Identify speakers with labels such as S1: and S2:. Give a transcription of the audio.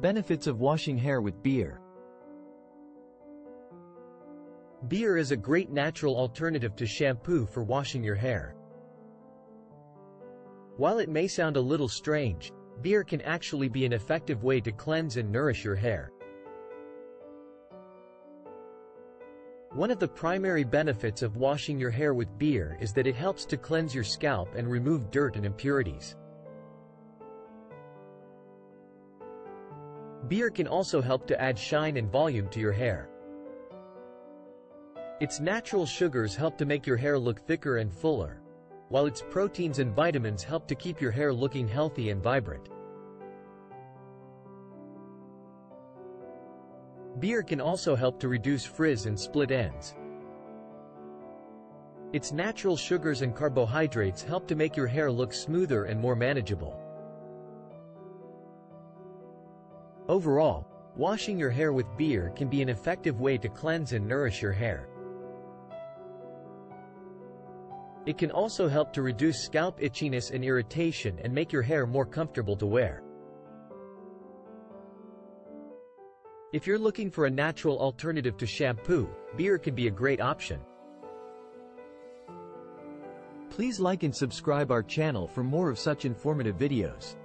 S1: Benefits of washing hair with beer.
S2: Beer is a great natural alternative to shampoo for washing your hair. While it may sound a little strange, beer can actually be an effective way to cleanse and nourish your hair. One of the primary benefits of washing your hair with beer is that it helps to cleanse your scalp and remove dirt and impurities. Beer can also help to add shine and volume to your hair. Its natural sugars help to make your hair look thicker and fuller, while its proteins and vitamins help to keep your hair looking healthy and vibrant. Beer can also help to reduce frizz and split ends. Its natural sugars and carbohydrates help to make your hair look smoother and more manageable. Overall, washing your hair with beer can be an effective way to cleanse and nourish your hair. It can also help to reduce scalp itchiness and irritation and make your hair more comfortable to wear. If you're looking for a natural alternative to shampoo, beer can be a great option.
S1: Please like and subscribe our channel for more of such informative videos.